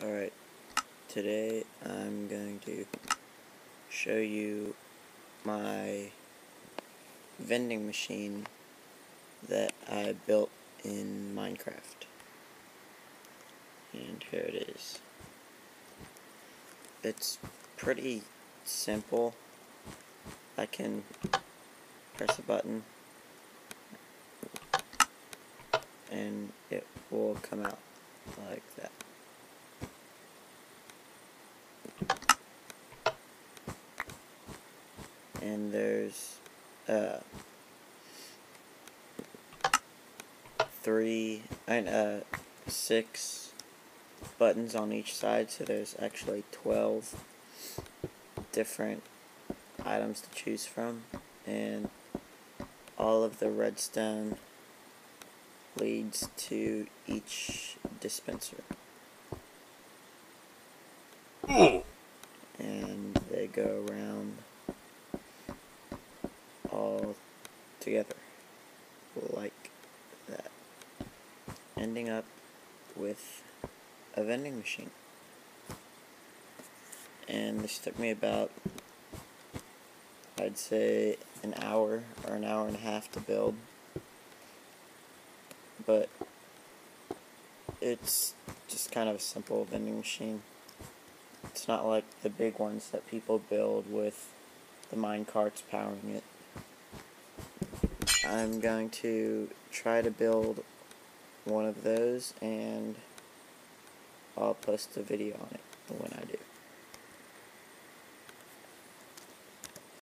Alright, today I'm going to show you my vending machine that I built in Minecraft. And here it is. It's pretty simple. I can press a button and it will come out like that. And there's uh, three and uh, six buttons on each side. So there's actually 12 different items to choose from. And all of the redstone leads to each dispenser. And they go around all together. Like that. Ending up with a vending machine. And this took me about I'd say an hour or an hour and a half to build. But it's just kind of a simple vending machine. It's not like the big ones that people build with the mine carts powering it I'm going to try to build one of those and I'll post a video on it when I do.